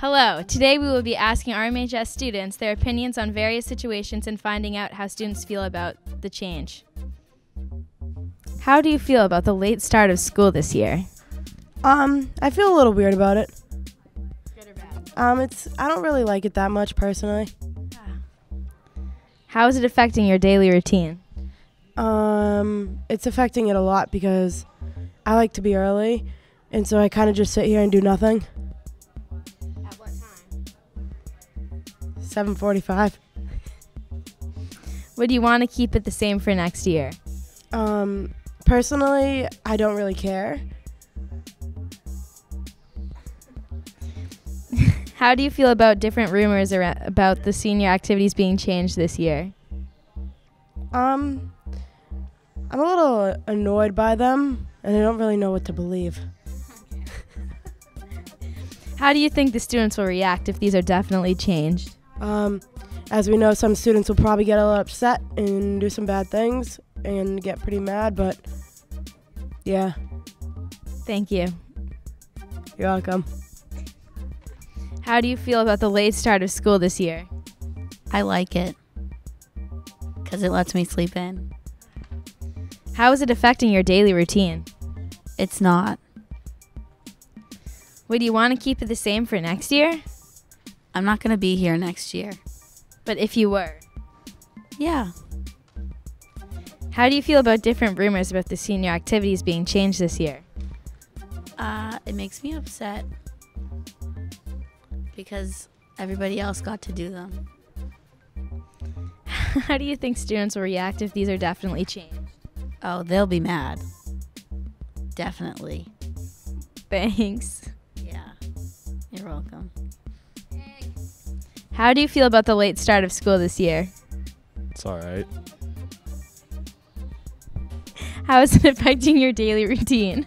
Hello. Today we will be asking RMHS students their opinions on various situations and finding out how students feel about the change. How do you feel about the late start of school this year? Um, I feel a little weird about it. Good or bad? Um, it's I don't really like it that much personally. How is it affecting your daily routine? Um, it's affecting it a lot because I like to be early, and so I kind of just sit here and do nothing. 7:45. Would you want to keep it the same for next year? Um, personally, I don't really care. How do you feel about different rumors about the senior activities being changed this year? Um, I'm a little annoyed by them, and I don't really know what to believe. How do you think the students will react if these are definitely changed? Um, as we know, some students will probably get a little upset and do some bad things and get pretty mad, but yeah, Thank you. you're welcome. How do you feel about the late start of school this year? I like it because it lets me sleep in. How is it affecting your daily routine? It's not. Would you want to keep it the same for next year? I'm not going to be here next year. But if you were, Yeah. how do you feel about different rumors about the senior activities being changed this year? Uh, it makes me upset because everybody else got to do them. How do you think students will react if these are definitely changed? Oh, they'll be mad. Definitely. Thanks. Yeah. You're welcome. How do you feel about the late start of school this year? It's all right. How is it affecting your daily routine?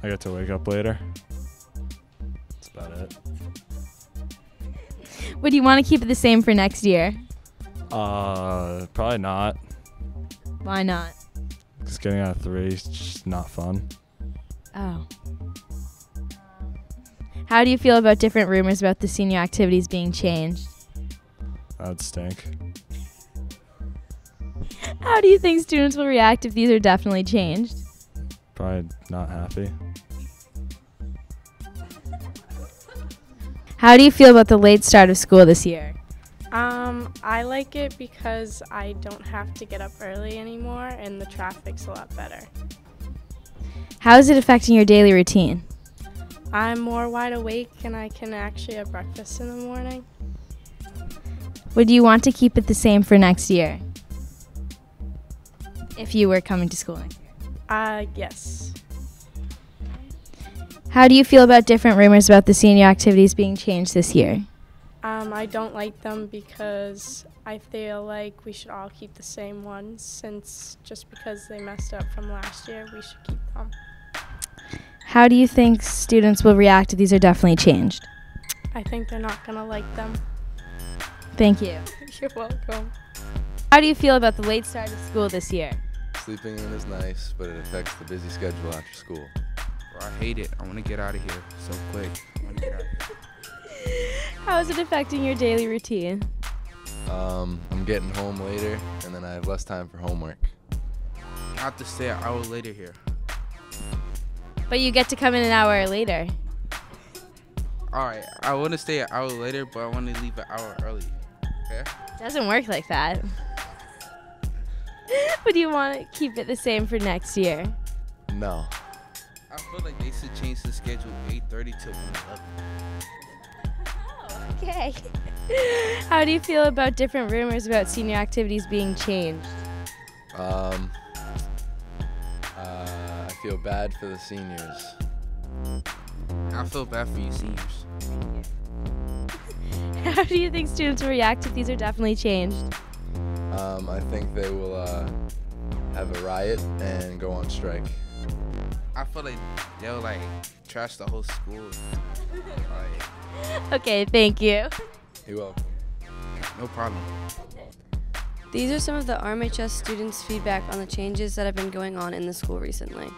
I get to wake up later. That's about it. Would you want to keep it the same for next year? Uh, probably not. Why not? Because getting out of three is just not fun. Oh. How do you feel about different rumors about the senior activities being changed? That would stink. How do you think students will react if these are definitely changed? Probably not happy. How do you feel about the late start of school this year? Um, I like it because I don't have to get up early anymore and the traffic's a lot better. How is it affecting your daily routine? I'm more wide awake and I can actually have breakfast in the morning. Would you want to keep it the same for next year? If you were coming to school next year. Uh, yes. How do you feel about different rumors about the senior activities being changed this year? Um, I don't like them because I feel like we should all keep the same ones since just because they messed up from last year, we should keep them. How do you think students will react if these are definitely changed? I think they're not gonna like them. Thank you. You're welcome. How do you feel about the late start of school this year? Sleeping in is nice, but it affects the busy schedule after school. Bro, I hate it. I want to get out of here so quick. I want to get out of here. How is it affecting your daily routine? Um, I'm getting home later, and then I have less time for homework. I have to stay an hour later here. But you get to come in an hour later. All right, I want to stay an hour later, but I want to leave an hour early. Okay? Doesn't work like that. Would you want to keep it the same for next year? No. I feel like they should change the schedule 8:30 to 1:11. Okay. How do you feel about different rumors about senior activities being changed? Um, I feel bad for the seniors. I feel bad for you seniors. How do you think students will react if these are definitely changed? Um, I think they will uh, have a riot and go on strike. I feel like they'll like trash the whole school. Like, Okay, thank you. You're welcome. no problem. These are some of the RMHS students' feedback on the changes that have been going on in the school recently.